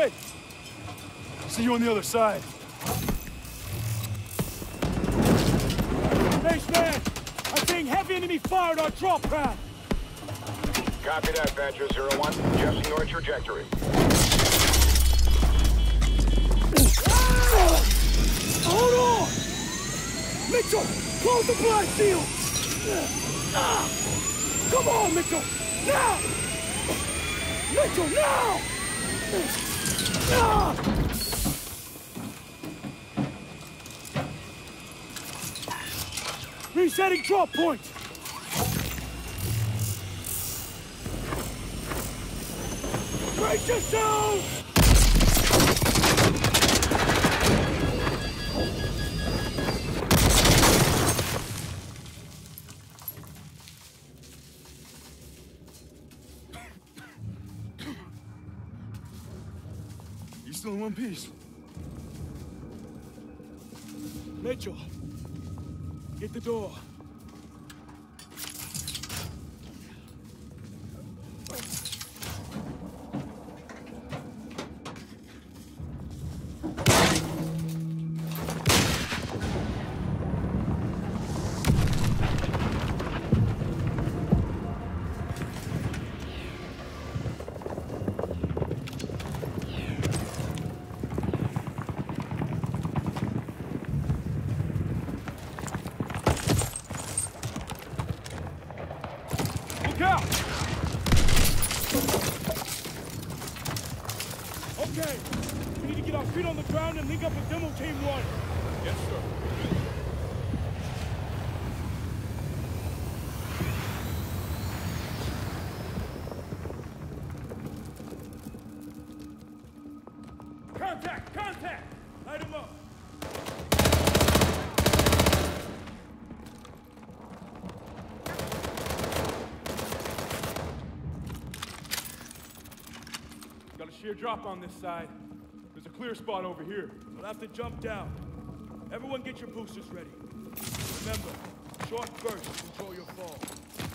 Hey! See you on the other side. Base man! I'm seeing heavy enemy fire at our drop pad! Copy that, Badger Zero One. Adjusting your trajectory. Hold on! Mitchell! Close the blind shield! Ah! Come on, Mitchell! Now! Mitchell, now! Resetting drop point! Brace yourself! Still in one piece? Mitchell, get the door. Okay, we need to get our feet on the ground and link up with Demo Team 1. Yes, sir. Contact! Contact! Light him up! Sheer drop on this side. There's a clear spot over here. We'll have to jump down. Everyone get your boosters ready. Remember, short bursts control your fall.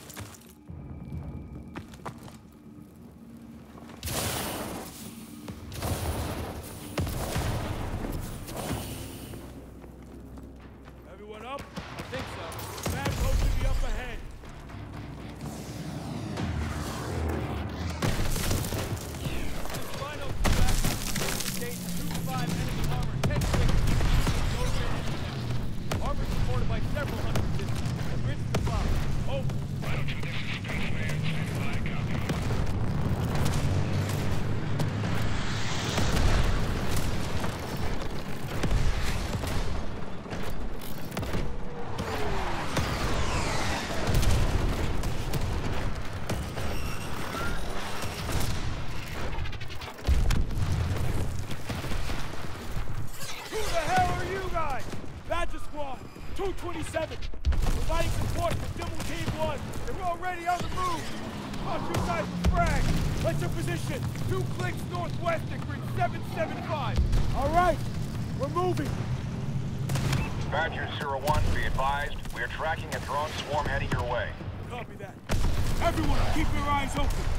227. Providing support for Demo Team 1. They're already on the move. Watch you guys frag. What's your position? Two clicks northwest at grid 775. All right, we're moving. Badger Zero One, be advised. We are tracking a drone swarm heading your way. Copy that. Everyone, keep your eyes open.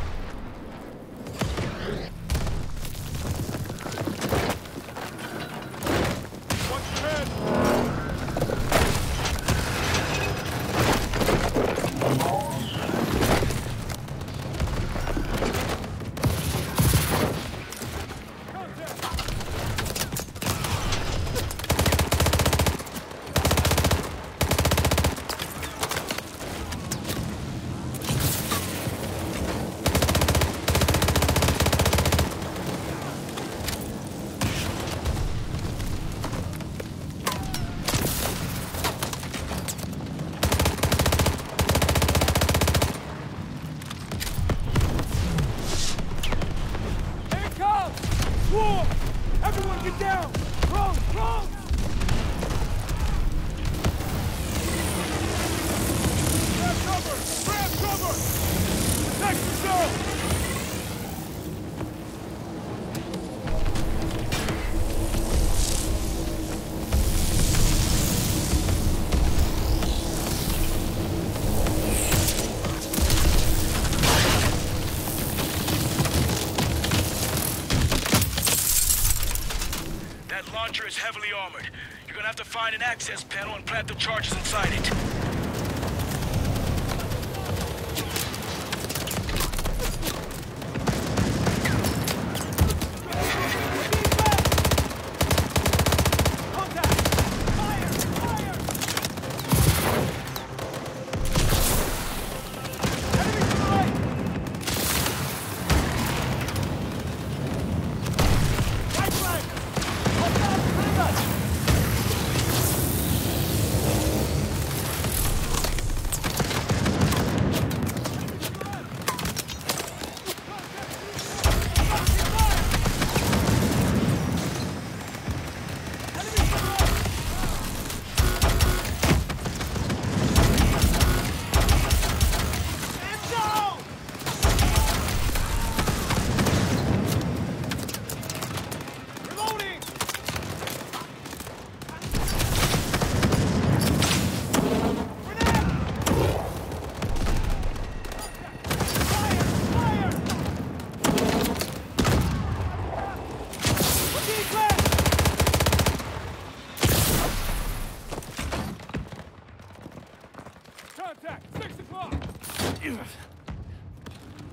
Badger is heavily armored. You're gonna have to find an access panel and plant the charges inside it.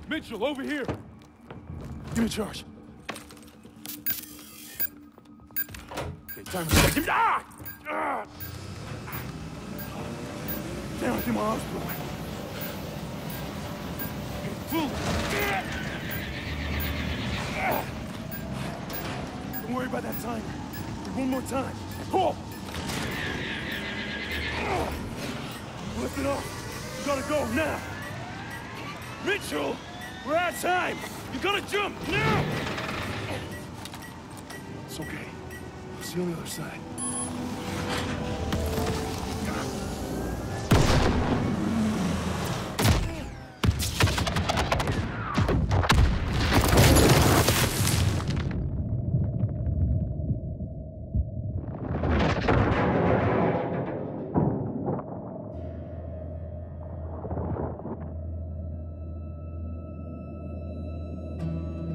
Mitchell, over here! Give me charge. Okay, time to give me. Ah! Ah! Damn, I think my arm's broken. Ah! Don't worry about that time. One more time. Pull! Lift it off. You gotta go now. Mitchell, we're out of time. You gotta jump now. It's okay. I'll see you on the other side.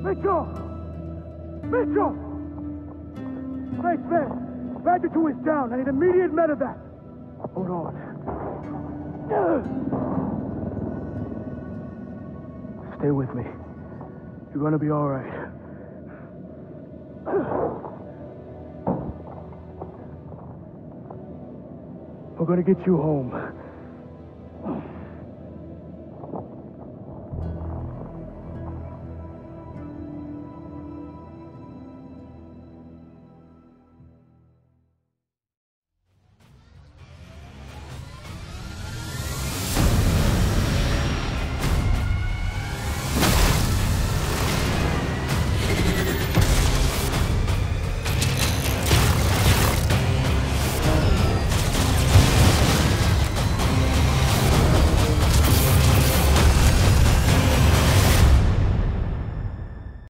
Mitchell! Mitchell! Great man! Badger 2 is down. I need immediate medevac. Hold on. Stay with me. You're gonna be all right. We're gonna get you home.